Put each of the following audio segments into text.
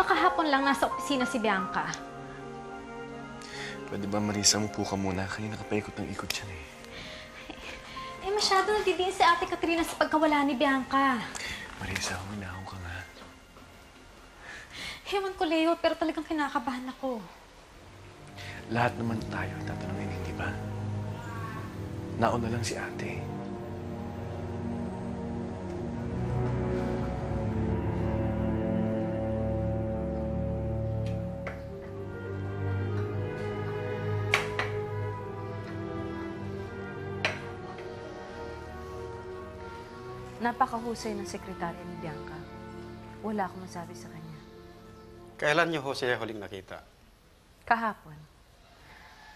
ba kahapon lang nasa opisina si Bianca? Pwede ba, Marisa, umupo ka muna? Kanina ka pa ikot ng ikot yan eh. Eh, masyado nagdidiin si Ate Katrina sa pagkawala ni Bianca. Marisa, huminahon ka nga. Ewan ko, Leo, pero talagang kinakabahan ako. Lahat naman tayo tatanungin, hindi ba? Nauna lang si ate. Napakahusay ng sekretarya ni Bianca. Wala akong masabi sa kanya. Kailan niyo ho siya huling nakita? Kahapon,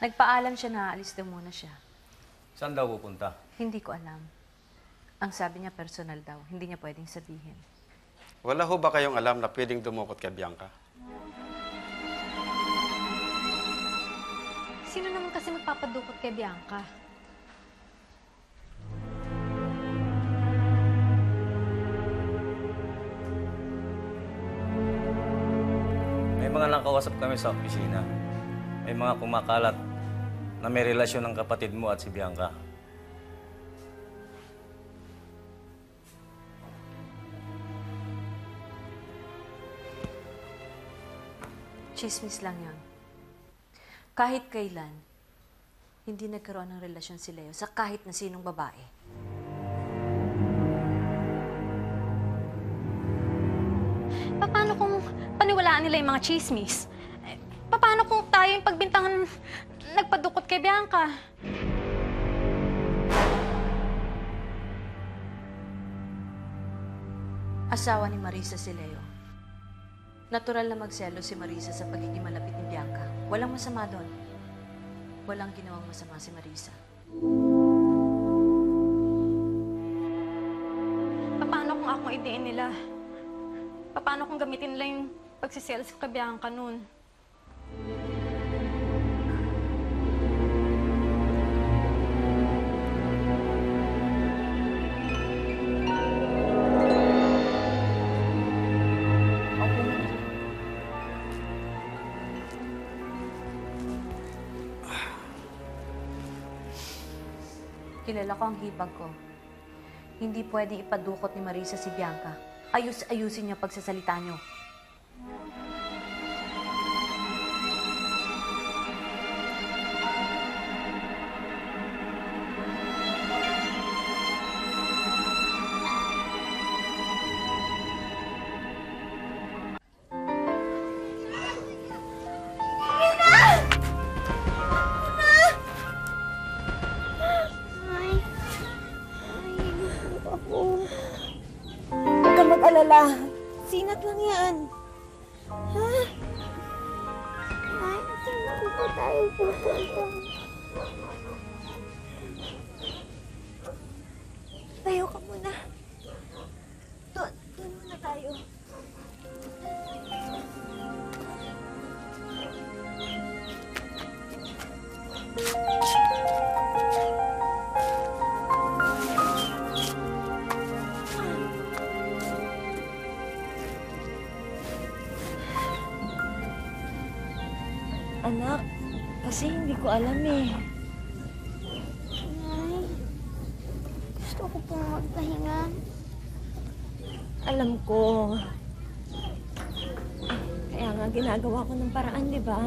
nagpaalam siya na aalis daw muna siya. Saan daw pupunta? Hindi ko alam. Ang sabi niya personal daw, hindi niya pwedeng sabihin. Wala ho ba kayong alam na pwedeng dumukot kay Bianca? Sino naman kasi magpapadukot kay Bianca? Mga nakausap kami sa opisina. May mga kumakalat na may relasyon ng kapatid mo at si Bianca. Chismis lang yon. Kahit kailan, hindi nagkaroon ng relasyon si Leo sa kahit na sinong babae. Paniwalaan nila yung mga chismis? Eh, Paano kung tayo yung pagbintangan nagpadukot kay Bianca? Asawa ni Marisa si Leo. Natural na magselo si Marisa sa pagiging malapit ni Bianca. Walang masama doon. Walang ginawang masama si Marisa. Paano kung ako idein nila? Paano kung gamitin nila yung pagsiselos kay Bianca noon? Kilala ko ang hipag ko. Hindi pwede ipadukot ni Marisa si Bianca. Ayus-ayusin niyo pagsasalita niyo. Anak, kasi hindi ko alam eh. Nay, gusto ko pong magpahinga. Alam ko. Kaya nga ginagawa ko ng paraan, di ba?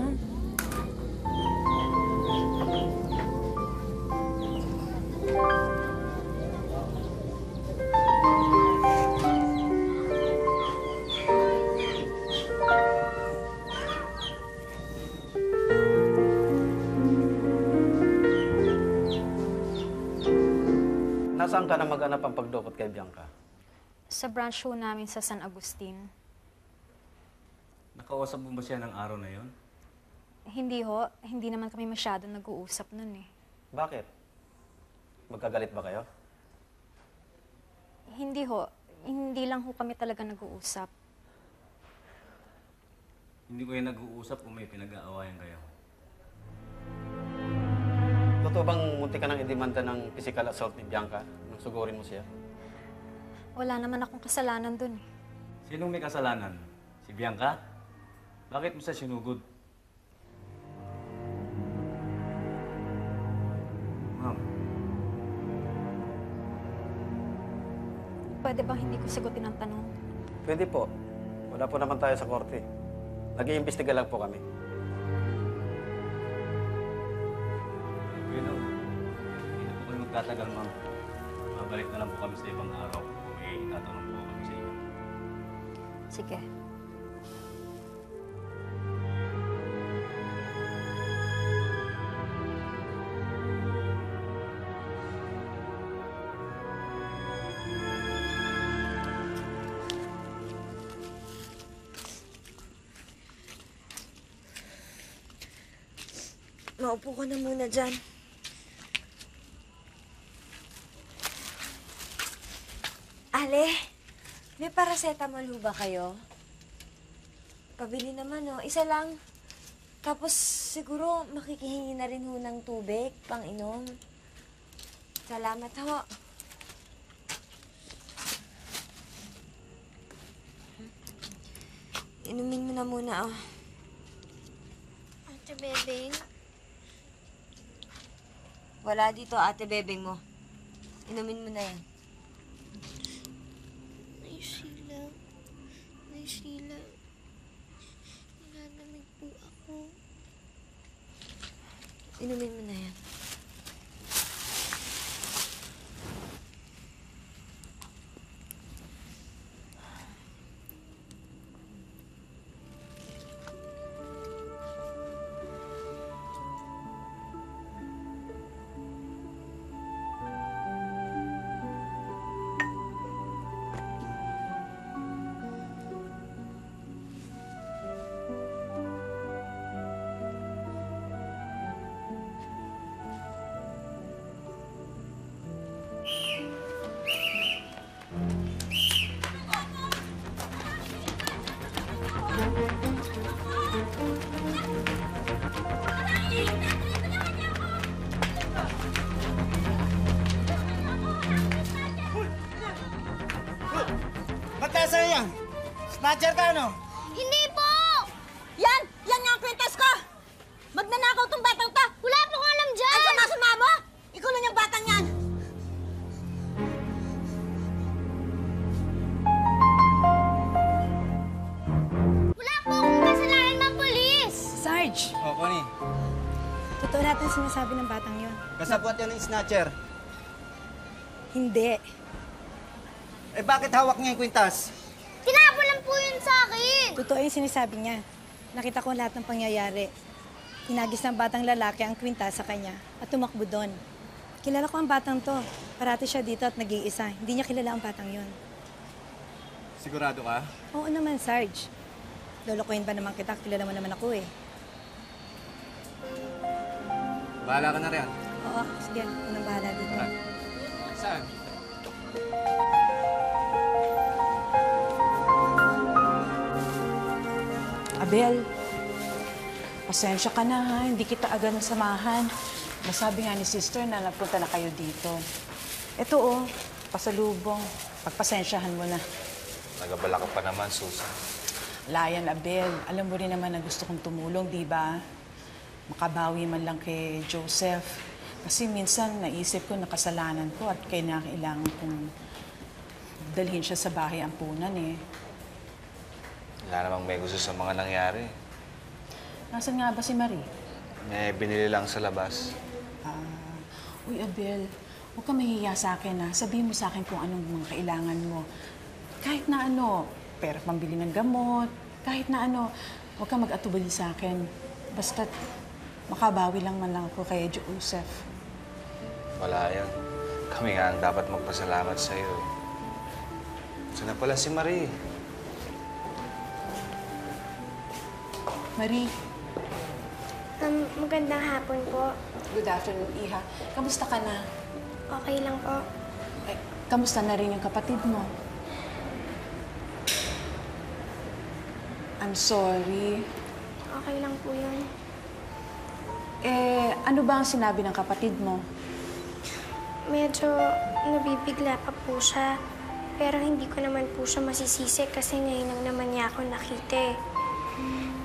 Nasaan ka na maghanap ang pagdukot kay Bianca? Sa branch show namin sa San Agustin. Nakausap mo ba siya ng araw na yon? Hindi ho, hindi naman kami masyado nag-uusap nun eh. Bakit? Magkagalit ba kayo? Hindi ho, hindi lang ho kami talaga nag-uusap. Hindi ko yung nag-uusap kung may pinag-aawayan kayo. Totoo bang munti ka nang idemanda ng physical assault ni Bianca sugurin mo siya? Wala naman akong kasalanan dun eh. Sinong may kasalanan? Si Bianca? Bakit mo siya sinugod? Ma'am, Pwede bang hindi ko sagutin ang tanong? Pwede po. Wala po naman tayo sa korte. Nag-iimbestiga lang po kami. Bueno, hindi na po kayo magtatagal, ma'am. Babalik na lang po kami sa ibang araw may itatanong po kami sa inyo. Sige. Maupo ka na muna dyan. Ale, may paracetamol ho ba kayo? Pabili naman, oh. Isa lang. Tapos, siguro, makikihingi na rin ho ng tubig, pang inom. Salamat ho. Inumin mo na muna, oh. Ate Bebeng, Wala dito, ate bebeng mo. Inumin mo na yan. Nay Sheila. Nay Sheila. Nilalamig po ako. Inumin mo na yan. Snatcher ka, ano? Hindi po! Yan! Yan nga ang kwintas ko! Magnanakaw tong batang to! Wala po akong alam dyan! Ang sama-sama mo! Ikaw lang yung batang yan! Wala po akong kasalanan ng polis! Sarge, Oh, Connie. totoo natin sinasabi ng batang yon. Kasabot yan ng snatcher. Hindi. Eh, bakit hawak niya yung kwintas? Tinapon lang po yun sa akin! Totoo yung sinasabi niya. Nakita ko lahat ng pangyayari. Tinagis ng batang lalaki ang kwinta sa kanya at tumakbo doon. Kilala ko ang batang to. Parati siya dito at nag-iisa. Hindi niya kilala ang batang yon. Sigurado ka? Oo naman, Sarge. Lolokohin ba naman kita? Kilala mo naman ako eh. Bahala ka na rin. Oo, sige. Unang bahala dito. Saan? Abel, pasensya ka na ha. Hindi kita agad nasamahan. Masabi nga ni sister na napunta na kayo dito. Ito oh, pasalubong. Pagpasensyahan mo na. Nagabala ka pa naman, Susan. Layan, Abel. Alam mo rin naman na gusto kong tumulong, di ba? Makabawi man lang kay Joseph. Kasi minsan naisip ko na kasalanan ko at kailangan kong dalhin siya sa bahay ampunan eh. Wala namang may gusto sa mga nangyari. Nasaan nga ba si Marie? May binili lang sa labas. Ah, uy, Abel, huwag ka mahihiya sa akin, ha. Sabihin mo sa akin kung anong mga kailangan mo. Kahit na ano, pera pambili ng gamot, kahit na ano, huwag ka mag-atubali sa akin. Basta makabawi lang man lang ako kay Joseph. Wala yan. Kami nga ang dapat magpasalamat sa iyo. Sana pala si Marie. Marie, Um, magandang hapon po. good afternoon, Iha. Kamusta ka na? Okay lang po. Eh, kamusta na rin yung kapatid mo? I'm sorry. Okay lang po yun. Eh, ano ba ang sinabi ng kapatid mo? Medyo nabibigla pa po siya. Pero hindi ko naman po siya masisisi kasi ngayon lang naman niya ako nakita eh.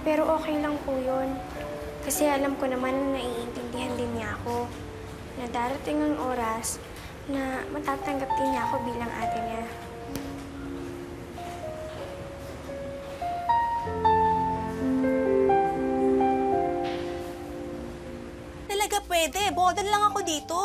Pero okay lang po yun. Kasi alam ko naman na naiintindihan din niya ako. Na darating ang oras na matatanggap din niya ako bilang ate niya. Talaga pwede. Bodan lang ako dito.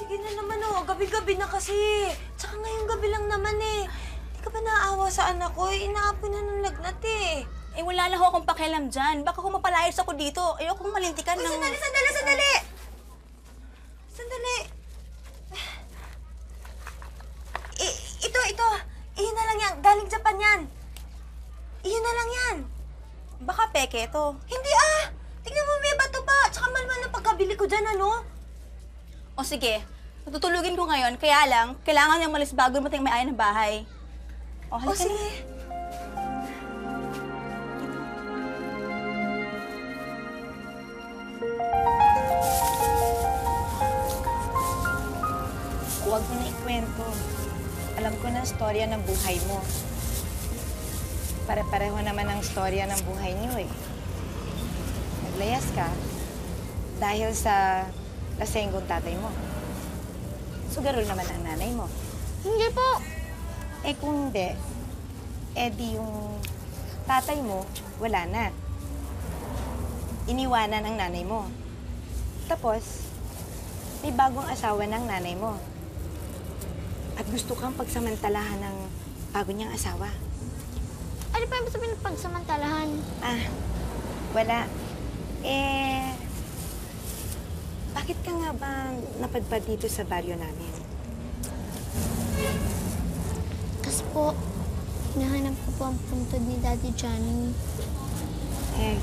Sige na naman oh, gabi-gabi na kasi. Tsaka ngayong gabi lang naman eh. Di ka ba naawa sa anak ko? Eh, Inaapoy na ng lagnat eh. Eh, wala lang ako akong pakialam dyan. Baka kung mapalayas ako dito, ayokong malintikan Uy, ng... sandali, sandali, sandali! Sandali. I- ito, ito. Iyon na lang yan. Galing Japan yan. Iyon na lang yan. Baka peke to. Hindi ah! Tingnan mo, may bato pa. Tsaka malmal na pagkabili ko dyan, ano? O sige, tutulugin ko ngayon. Kaya lang, kailangan niya umalis bago mating may ay ng bahay. O, O, halika na. sige. Huwag ikwento. Alam ko na storya ng buhay mo. Pare-pareho naman ang storya ng buhay niyo eh. Naglayas ka dahil sa lasenggong tatay mo. Sugarol naman ang nanay mo. Hindi po. Eh kung hindi, eh di yung tatay mo, wala na. Iniwanan ang nanay mo. Tapos, may bagong asawa ng nanay mo. At gusto kang pagsamantalahan ng bago niyang asawa. Ano pa yung sabihin ng pagsamantalahan? Ah, wala. Eh, bakit ka nga ba napadpad dito sa baryo namin? Kasi po, hinahanap ko po ang puntod ni Daddy Johnny. Eh,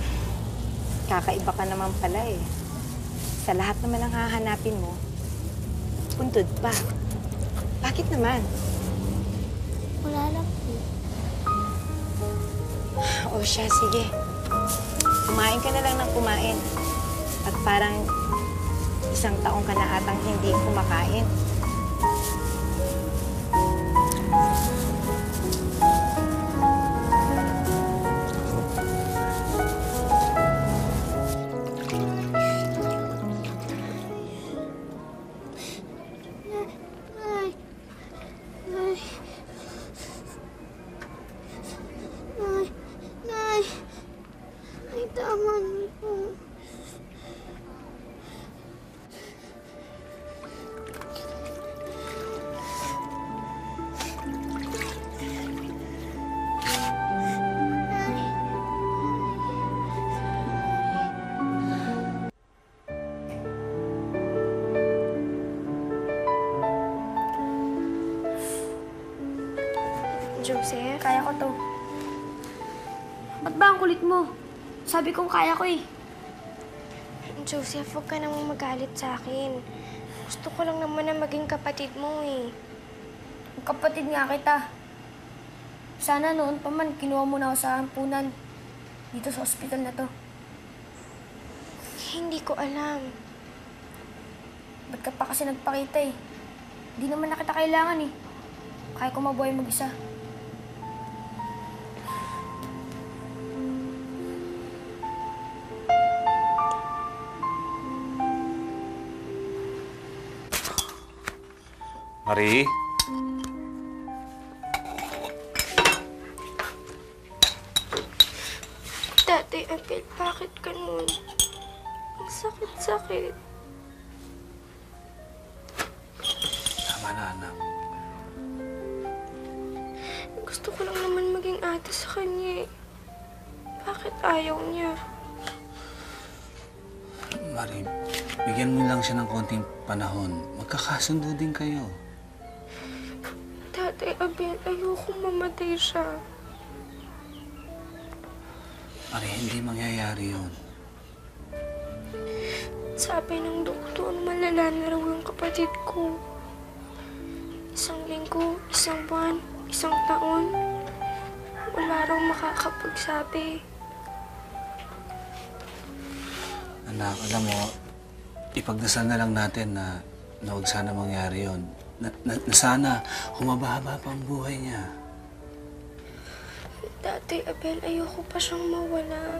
kakaiba ka naman pala eh. Sa lahat naman ang hahanapin mo, puntod pa. Bakit naman? Wala lang po. O siya, sige. Kumain ka na lang ng kumain. At parang isang taong ka na atang hindi kumakain. Ko to. Ba't ba ang kulit mo? Sabi kong kaya ko eh. Joseph, huwag ka namang magalit sa akin. Gusto ko lang naman na maging kapatid mo eh. Kapatid nga kita. Sana noon pa man kinuha mo na ako sa ampunan dito sa ospital na to. Hindi ko alam. Ba't ka pa kasi nagpakita eh? Hindi naman na kita kailangan eh. Kaya ko mabuhay mag-isa. Marie? Tatay Abel, bakit ganun? Ang sakit-sakit. Tama na, anak. Gusto ko lang naman maging ate sa kanya eh. Bakit ayaw niya? Marie, bigyan mo lang siya ng konting panahon. Magkakasundo din kayo. Abel, ayoko mamatay siya. Marie, hindi mangyayari yun. Sabi ng doktor, malala na raw yung kapatid ko. Isang linggo, isang buwan, isang taon. Wala raw makakapagsabi. Anak, alam mo, ipagdasal na lang natin na, na huwag sana mangyari yun. Na, na, na sana humaba-haba pa ang buhay niya. Dati, Abel, ayoko pa siyang mawala.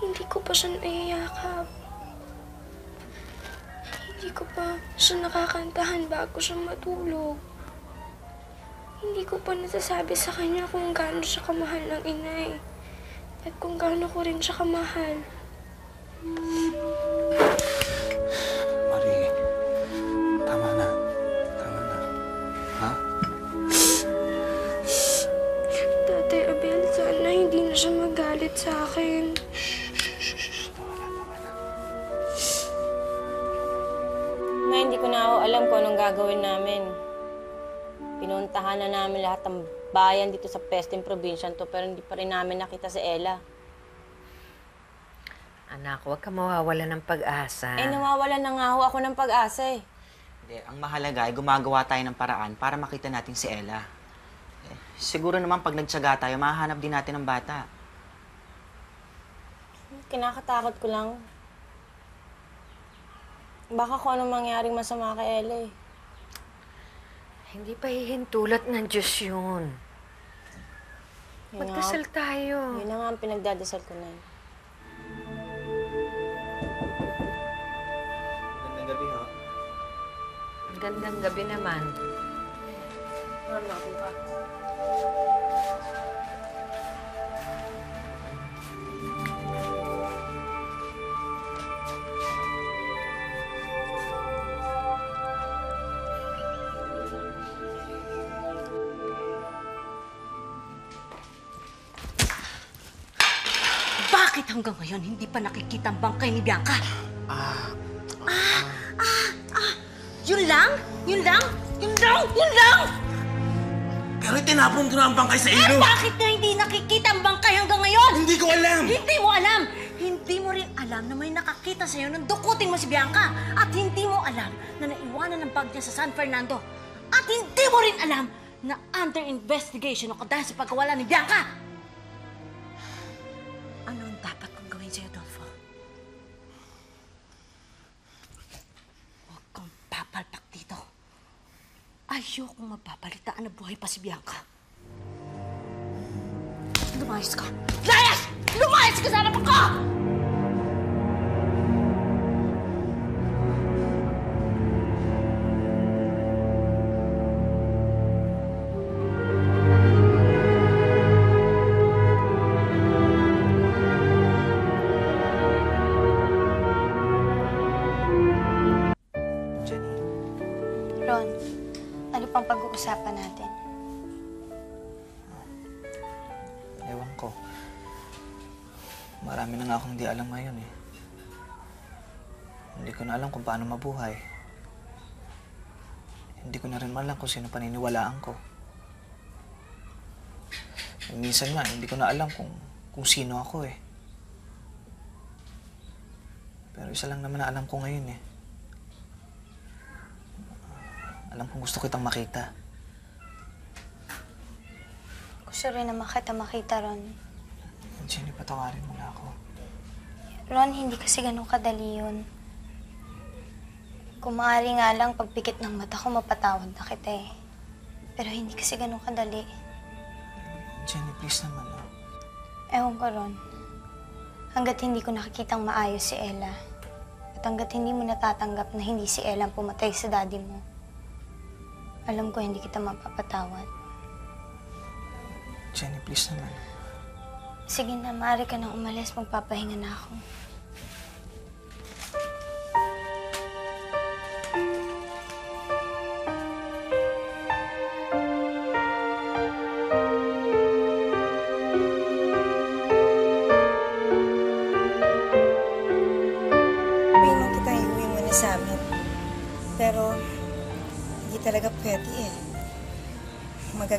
Hindi ko pa siya naiyakap. Hindi ko pa siya nakakantahan bago siya matulog. Hindi ko pa nasasabi sa kanya kung gaano siya kamahal ng inay. At kung gaano ko rin siya kamahal. Marie, magalit sa akin. Na hindi ko na ako alam kung anong gagawin namin. Pinuntahan na namin lahat ng bayan dito sa Pesting Provincial to pero hindi pa rin namin nakita si Ella. Anak, huwag ka mawawala ng pag-asa. Eh, nawawalan na nga ho ako ng pag-asa eh. Hindi, ang mahalaga ay gumagawa tayo ng paraan para makita natin si Ella. Eh, siguro naman pag nagtsaga tayo, mahahanap din natin ang bata. Kinakatakot ko lang. Baka kung anong mangyaring masama kay Ella eh. Hindi pa hihintulot ng Diyos yun. Yun nga- Magdasal tayo. Yun na nga ang pinagdadasal ko na yun. Gandang gabi, ho. Gandang gabi naman. Bakit hanggang ngayon hindi pa nakikita ang bangkay ni Bianca? Ah, ah, ah, Yun lang? Yun lang? Yun lang? Yun lang? Pero tinapon ko na ang bangkay sa Eh, ilog. bakit na hindi nakikita ang bangkay hanggang ngayon? Hindi ko alam. Hindi mo alam. Hindi mo rin alam na may nakakita sa'yo nung dukutin mo si Bianca. At hindi mo alam na naiwanan ang bag niya sa San Fernando. At hindi mo rin alam na under investigation ako dahil sa pagkawala ni Bianca. Ayokong mapapalitaan na buhay pa si Bianca. Lumayas ka! Layas! Lumayas ka sa harapan ko! Na alam kung paano mabuhay. Hindi ko na rin alam kung sino paniniwalaan ko. Eh, Minsan nga, hindi ko na alam kung, kung sino ako eh. Pero isa lang naman na alam ko ngayon eh. Alam kong gusto kitang makita. Gusto rin naman kita makita, Ron. Jenny, patawarin mo na ako. Ron, hindi kasi ganun kadali yun. Kung maaari nga lang, pagpikit ng mata ko, mapatawad na kita eh. Pero hindi kasi ganun kadali. Jenny, please naman. ah. Ewan ko, Ron. Hanggat hindi ko nakikitang maayos si Ella. At hanggat hindi mo natatanggap na hindi si Ella ang pumatay sa daddy mo. Alam ko hindi kita mapapatawad. Jenny, please naman. Sige na, maaari ka nang umalis. Magpapahinga na ako.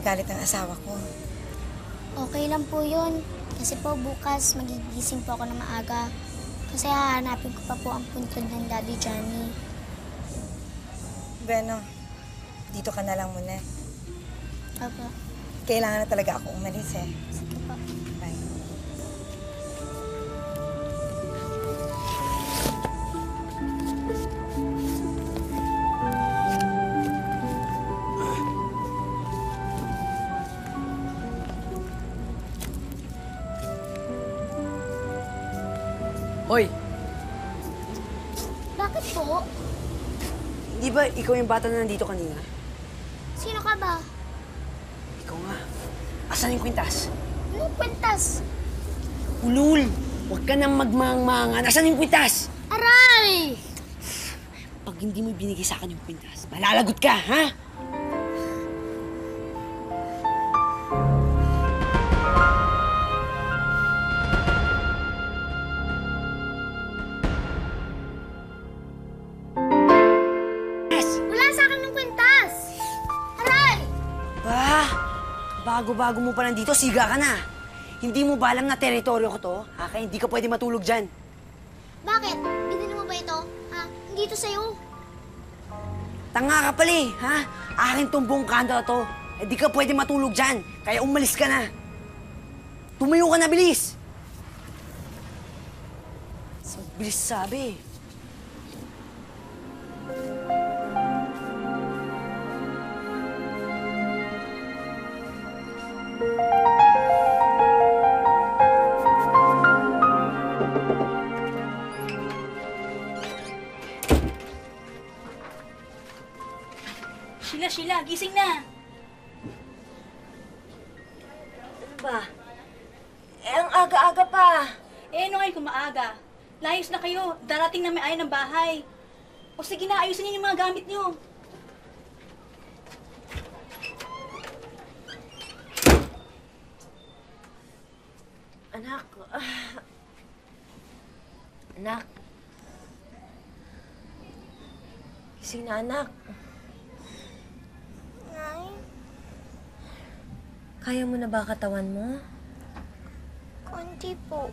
Magagalit ang asawa ko. Okay lang po yun. Kasi po bukas magigising po ako na maaga. Kasi hahanapin ko pa po ang puntod ng Daddy Johnny. Bueno, dito ka na lang muna. Opo. Kailangan na talaga ako umalis eh. Hoy! Bakit po? Di ba ikaw yung bata na nandito kanina? Sino ka ba? Ikaw nga. Asan yung kwintas? Anong kwintas? Ulul! Huwag ka nang magmangmangan. Asan yung kwintas? Aray! Pag hindi mo binigay sa akin yung kwintas, malalagot ka, ha? Bago-bago mo pa nandito, siga ka na. Hindi mo ba alam na teritoryo ko to? Ha? Kaya hindi ka pwede matulog dyan. Bakit? Binili mo ba ito? Ha? Hindi ito sa'yo. Tanga ka pala eh, ha? Akin tong buong kanto na to. Eh, di ka pwede matulog dyan. Kaya umalis ka na. Tumayo ka na, bilis! So, bilis sabi. Sheila, Sheila, gising na. Ano ba? Eh, ang aga-aga pa. Eh, ano ngayon kung maaga? Layos na kayo. Darating na may ayaw ng bahay. O sige na, ayusin niyo yung mga gamit niyo. Anak. Gising na, anak. Nay, Kaya mo na ba katawan mo? konti po.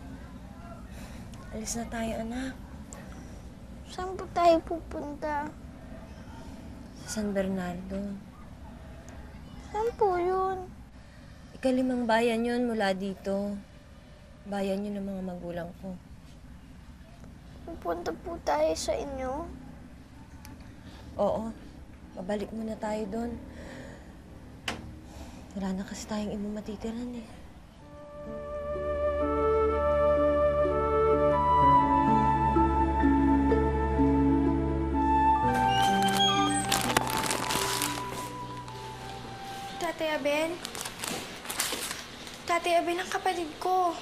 Alis na tayo, anak. Saan po tayo pupunta? Sa San Bernardo. Saan po yun? Ikalimang bayan yon mula dito. Bayan yun ng mga magulang ko. Pupunta po tayo sa inyo? Oo. Babalik muna tayo doon. Wala na kasi tayong ibang matitiran eh. Abel ang kapatid ko.